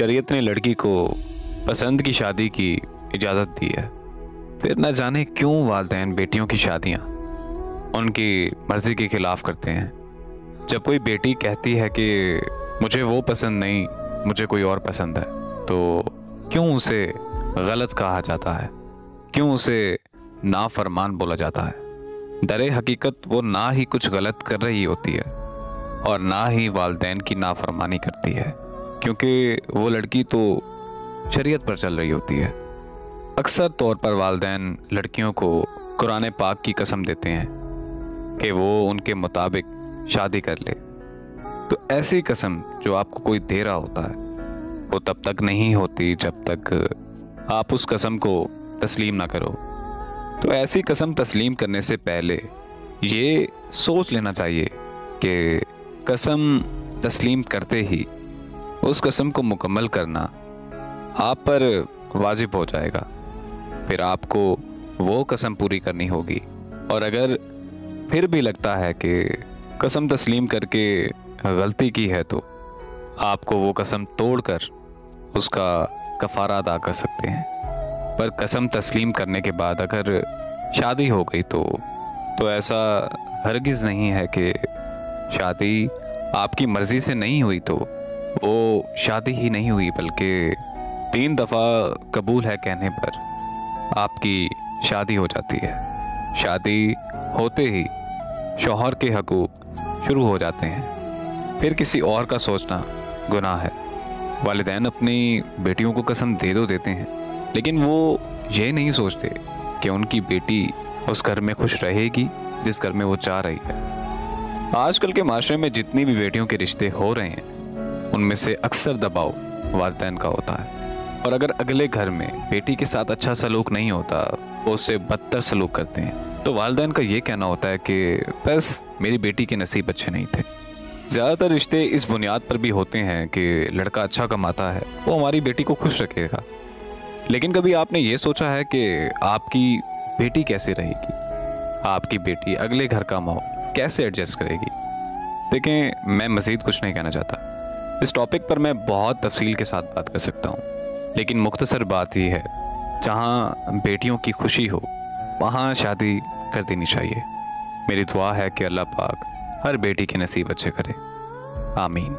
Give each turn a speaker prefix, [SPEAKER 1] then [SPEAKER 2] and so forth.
[SPEAKER 1] शरीयत ने लड़की को पसंद की शादी की इजाज़त दी है। फिर न जाने क्यों वालदेन बेटियों की शादियाँ उनकी मर्ज़ी के ख़िलाफ़ करते हैं। जब कोई बेटी कहती है कि मुझे वो पसंद नहीं, मुझे कोई और पसंद है तो क्यों उसे गलत कहा जाता है? क्यों उसे नाफरमान बोला जाता है? दर हकीकत वो ना ही कुछ गलत कर रही होती है और ना ही वालदेन की नाफरमानी करती है। क्योंकि वो लड़की तो शरीयत पर चल रही होती है। अक्सर तौर पर वालदेन लड़कियों को कुरान पाक की कसम देते हैं कि वो उनके मुताबिक शादी कर ले। तो ऐसी कसम जो आपको कोई दे रहा होता है, वो तब तक नहीं होती जब तक आप उस कसम को तस्लीम ना करो। तो ऐसी कसम तस्लीम करने से पहले ये सोच लेना चाहिए कि कसम तस्लीम करते ही उस कसम को मुकम्मल करना आप पर वाजिब हो जाएगा। फिर आपको वो कसम पूरी करनी होगी। और अगर फिर भी लगता है कि कसम तस्लीम करके गलती की है तो आपको वो कसम तोड़कर उसका कफारा अदा कर सकते हैं। पर कसम तस्लीम करने के बाद अगर शादी हो गई तो तो ऐसा हरगिज़ नहीं है कि शादी आपकी मर्ज़ी से नहीं हुई तो वो शादी ही नहीं हुई, बल्कि तीन दफ़ा कबूल है कहने पर आपकी शादी हो जाती है। शादी होते ही शौहर के हकूक़ शुरू हो जाते हैं। फिर किसी और का सोचना गुनाह है। वालदेन अपनी बेटियों को कसम दे दो देते हैं, लेकिन वो ये नहीं सोचते कि उनकी बेटी उस घर में खुश रहेगी, जिस घर में वो चाह रही है। आजकल के माशरे में जितनी भी बेटियों के रिश्ते हो रहे हैं उनमें से अक्सर दबाव वालदेन का होता है। और अगर अगले घर में बेटी के साथ अच्छा सलूक नहीं होता, वो उससे बदतर सलूक करते हैं। तो वालदेन का ये कहना होता है कि बस, मेरी बेटी के नसीब अच्छे नहीं थे। ज़्यादातर रिश्ते इस बुनियाद पर भी होते हैं कि लड़का अच्छा कमाता है, वो हमारी बेटी को खुश रखेगा। लेकिन कभी आपने ये सोचा है कि आपकी बेटी कैसे रहेगी? आपकी बेटी अगले घर का माहौल कैसे एडजस्ट करेगी? देखें, मैं मज़ीद कुछ नहीं कहना चाहता। इस टॉपिक पर मैं बहुत तफसील के साथ बात कर सकता हूँ। लेकिन मुख्तसर बात यह है, जहाँ बेटियों की खुशी हो, वहाँ शादी कर देनी चाहिए। मेरी दुआ है कि अल्लाह पाक हर बेटी के नसीब अच्छे करे। आमीन।